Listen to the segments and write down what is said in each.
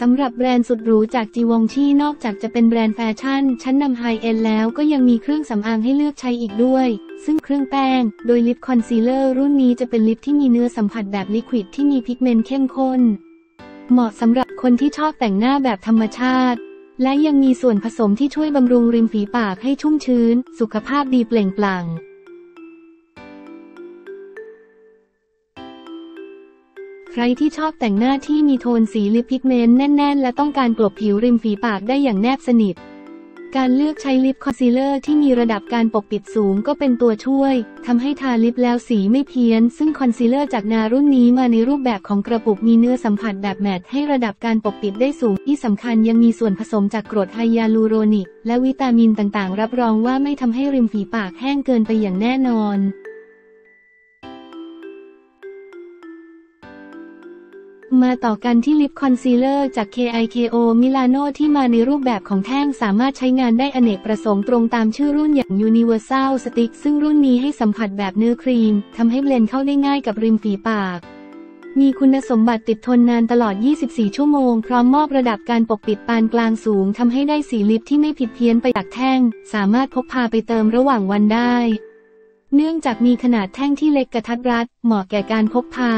สำหรับแบรนด์สุดหรูจาก Givenchy นอกจากจะเป็นแบรนด์แฟชั่น ชั้นนำ high-end แล้วก็ยังมีเครื่องสำอางให้เลือกใช้อีกด้วย ซึ่งเครื่องแป้ง โดย lip concealer รุ่นนี้จะเป็น lip ที่มีเนื้อสัมผัสแบบ liquid ที่มี pigment เข้มข้น เหมาะสำหรับคนที่ชอบแต่งหน้าแบบธรรมชาติ และยังมีส่วนผสมที่ช่วยบำรุงริมฝีปากให้ชุ่มชื้น สุขภาพดีเปล่งปลั่ง ใครที่ชอบแต่งหน้าที่มีโทนสี lip pigment แน่น ๆ และต้องการกลบผิวริมฝีปากได้อย่างแนบสนิท การเลือกใช้ lip concealer ที่มีระดับการปกปิดสูงก็เป็นตัวช่วยทำให้ทา lip แล้วสีไม่เพี้ยน ซึ่งคอนซีลเลอร์จาก NARS รุ่นนี้มาในรูปแบบของกระปุกมีเนื้อสัมผัสแบบ matte ให้ระดับการปกปิดได้สูง ที่สำคัญยังมีส่วนผสมจากกรดไฮยาลูโรนิก และวิตามินต่างๆ รับรองว่าไม่ทำให้ริมฝีปากแห้งเกินไปอย่างแน่นอน มาต่อกันที่ lip concealer จาก KIKO Milano ที่มาในรูปแบบของแท่งสามารถใช้งานได้อเนกประสงค์ตรงตามชื่อรุ่นอย่าง Universal Stick ซึ่งรุ่นนี้ให้สัมผัสแบบเนื้อครีมทำให้ blend เข้าได้ง่ายกับริมฝีปาก มีคุณสมบัติติดทนนานตลอด 24 ชั่วโมง พร้อมมอบระดับการปกปิดปานกลางสูงทำให้ได้สี lip ที่ไม่ผิดเพี้ยนไปจากแท่ง สามารถพกพาไปเติมระหว่างวันได้ เนื่องจากมีขนาดแท่งที่เล็กกระทัดรัดเหมาะแก่การพกพา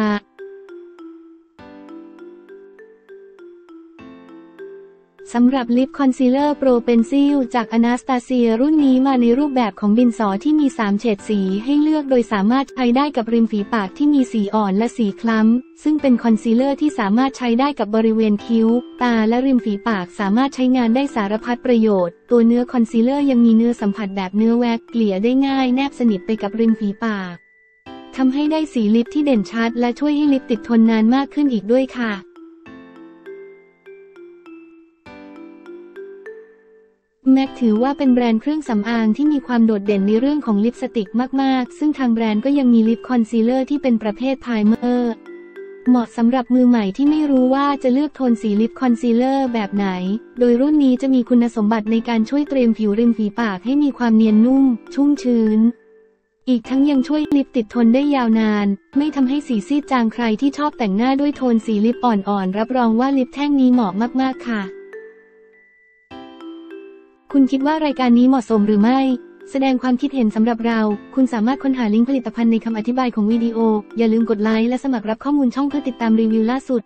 สำหรับลิปคอนซีลเลอร์ Pro Pencil จากอนาสตาเซียรุ่นนี้มาในรูปแบบของดินสอที่มี 3 เฉดสีให้เลือกโดยสามารถใช้ได้กับริมฝีปากที่มีสีอ่อนและสีคล้ำ ซึ่งเป็นคอนซีลเลอร์ที่สามารถใช้ได้กับบริเวณคิ้ว ตาและริมฝีปากสามารถใช้งานได้สารพัดประโยชน์ ตัวเนื้อคอนซีลเลอร์ยังมีเนื้อสัมผัสแบบเนื้อแวกเกลี่ยได้ง่ายแนบสนิทไปกับริมฝีปากทำให้ได้สีลิปที่เด่นชัด และช่วยให้ลิปติดทนนานมากขึ้นอีกด้วยค่ะ MAC ถือว่าเป็นแบรนด์เครื่องสำอางที่มีความโดดเด่นในเรื่องของลิปสติกมาก ๆ ซึ่งทางแบรนด์ก็ยังมีลิปคอนซีลเลอร์ที่เป็นประเภทไพรเมอร์ เหมาะสำหรับมือใหม่ที่ไม่รู้ว่าจะเลือกโทนสีลิปคอนซีลเลอร์แบบไหน โดยรุ่นนี้จะมีคุณสมบัติในการช่วยเตรียมผิวริมฝีปากให้มีความเนียนนุ่ม ชุ่มชื้น อีกทั้งยังช่วยลิปติดทนได้ยาวนาน ไม่ทำให้สีซีดจางใครที่ชอบแต่งหน้าด้วยโทนสีลิปอ่อน ๆ รับรองว่าลิปแท่งนี้เหมาะมาก ๆ ค่ะ คุณคิดว่ารายการนี้เหมาะสมหรือไม่ แสดงความคิดเห็นสำหรับเรา คุณสามารถค้นหาลิงก์ผลิตภัณฑ์ในคำอธิบายของวิดีโอ อย่าลืมกดไลค์และสมัครรับข้อมูลช่องเพื่อติดตามรีวิวล่าสุด